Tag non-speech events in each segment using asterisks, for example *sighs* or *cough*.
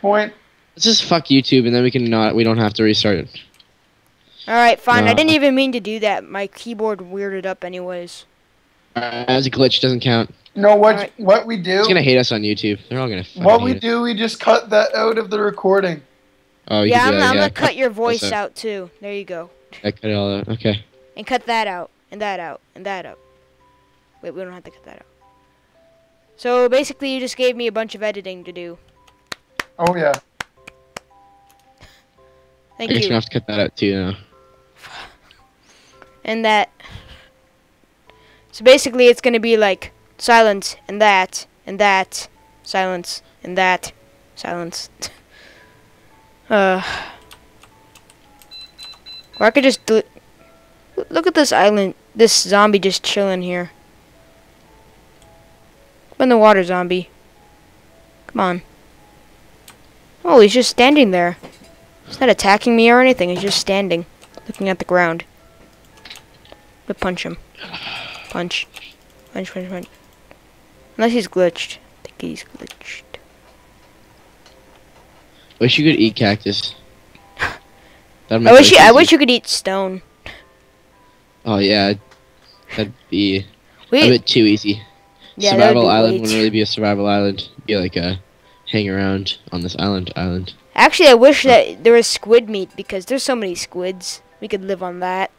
checkpoint? Let's just fuck YouTube and then we can not. We don't have to restart it. Alright, fine. I didn't even mean to do that. My keyboard weirded up anyways. Uh, as a glitch doesn't count. No, what Alright. what we do? He's gonna hate us on YouTube. They're all gonna. What we hate us. do? We just cut that out of the recording. Oh, you yeah, I'm, that, I'm yeah. gonna cut your voice out. out too. There you go. I cut it all out. Okay. And cut that out. And that out. And that out. Wait, we don't have to cut that out. So basically, you just gave me a bunch of editing to do. Oh yeah. Thank I guess you. we have to cut that out too now. and that. So basically, it's gonna be like silence and that and that, silence and that, silence. *laughs* uh, or I could just do. Look at this island. This zombie just chilling here. Come in the water, zombie. Come on. Oh, he's just standing there. He's not attacking me or anything. He's just standing, looking at the ground. But punch him. Punch. Punch, punch, punch. Unless he's glitched. I think he's glitched. Wish you could eat cactus. *gasps* I wish you, I wish you could eat stone. Oh yeah, that'd be a bit too easy. yeah, survival island wouldn't really be a survival island. It'd be like a hang around on this island island. Actually, I wish that there was squid meat because there's so many squids. We could live on that.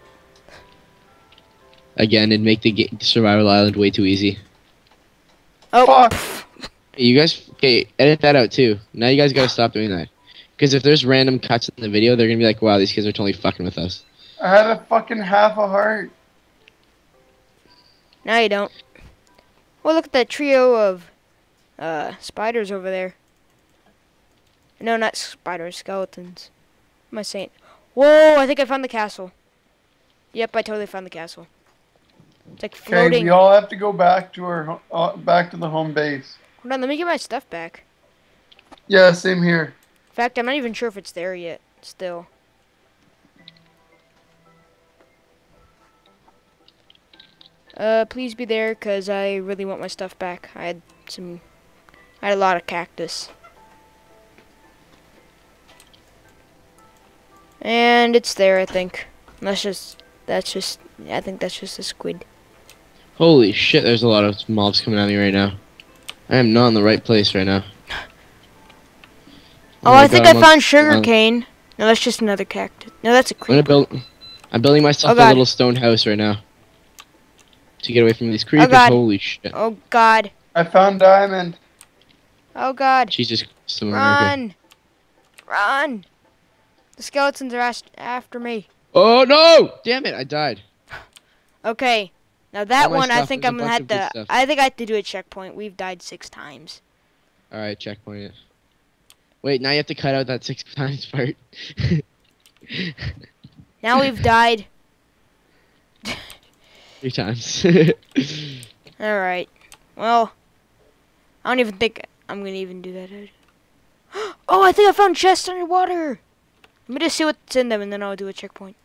Again, it'd make the ga- survival island way too easy. Oh, Fuck. You guys, okay, edit that out too. Now you guys gotta *sighs* stop doing that. Because if there's random cuts in the video, they're gonna be like, "Wow, these kids are totally fucking with us." I had a fucking half a heart. now you don't. Well, look at that trio of uh, spiders over there. No, not spiders, skeletons. What am I saying? Whoa, I think I found the castle. Yep, I totally found the castle. It's like floating. Okay, we all have to go back to our uh, back to the home base. Hold on, let me get my stuff back. Yeah, same here. In fact, I'm not even sure if it's there yet. Still. Uh, please be there, cause I really want my stuff back. I had some, I had a lot of cactus. And it's there, I think. That's just, that's just, I think that's just a squid. Holy shit! There's a lot of mobs coming at me right now. I am not in the right place right now. Oh, oh my I think God, I I'm found sugar cane. No, that's just another cactus. No, that's a I'm gonna creeper. build. I'm building myself Oh, a little stone house right now. To get away from these oh, creepers. God. Holy shit! Oh God. I found diamond. Oh God. Jesus Christ, America. Run! The skeletons are after me. Oh no! Damn it! I died. Okay. Now that All one, I think I'm gonna have to. stuff. I think I have to do a checkpoint. We've died six times. All right, checkpoint it. Wait, now you have to cut out that six *laughs* times part. Now we've died. *laughs* Three times. *laughs* All right. Well, I don't even think I'm gonna even do that. *gasps* Oh, I think I found chests underwater. Let me just see what's in them, and then I'll do a checkpoint.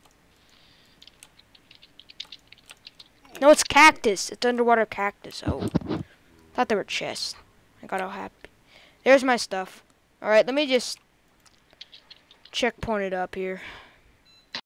No, it's cactus. It's underwater cactus. Oh, thought they were chests. I got all happy. There's my stuff. All right, let me just checkpoint it up here.